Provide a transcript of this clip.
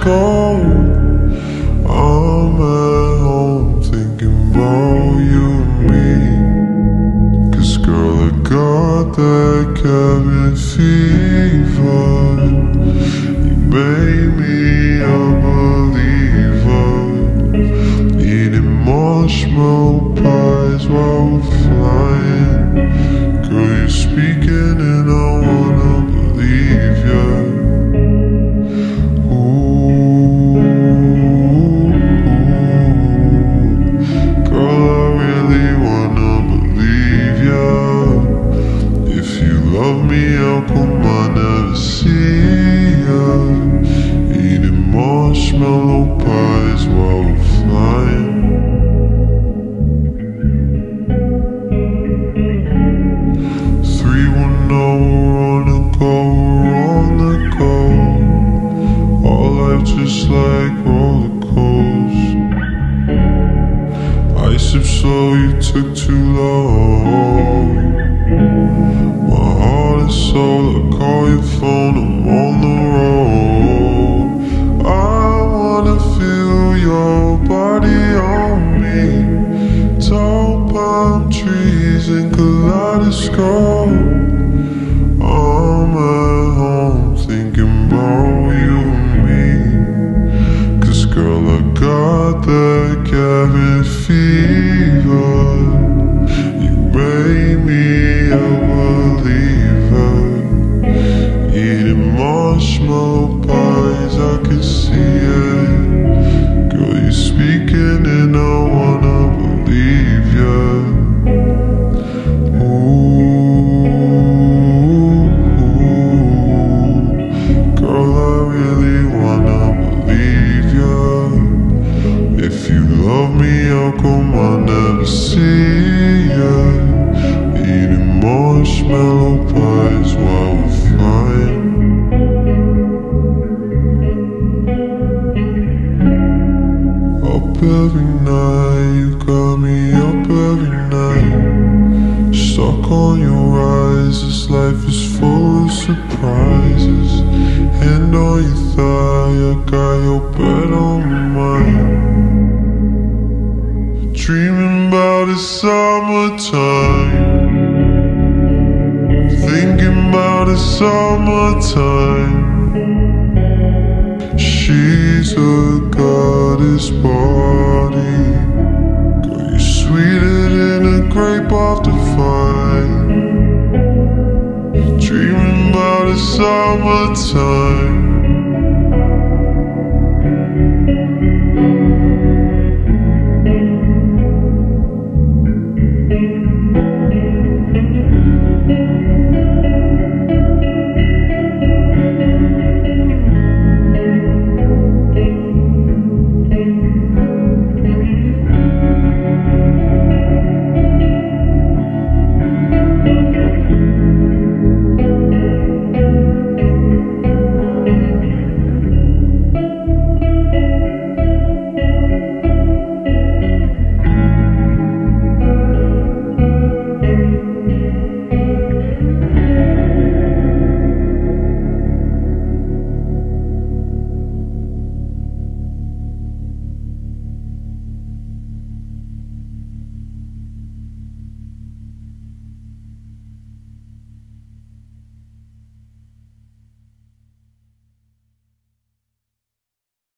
Kaleidoscope. I'm at home thinking about you and me. Cause girl, I got that cabin fever. You made me a believer. Eating marshmallow pies while flying. Come I never see ya? Eating marshmallow pies while flying. Three one oh, we're on the go, we're on the go. Life just like. I sip slow, you took too long. My sold, I call your phone, I'm on the road. I wanna feel your body on me. Tall palm trees and kaleidoscope. I'm at home thinking about you and me. Cause girl, I got that cabin fever. Every night, you got me up every night. Stuck on your eyes, this life is full of surprises. Hand on your thigh, I got your bed on my mind. Dreaming about the summertime. Thinking about the summertime. She's a goddess, boy.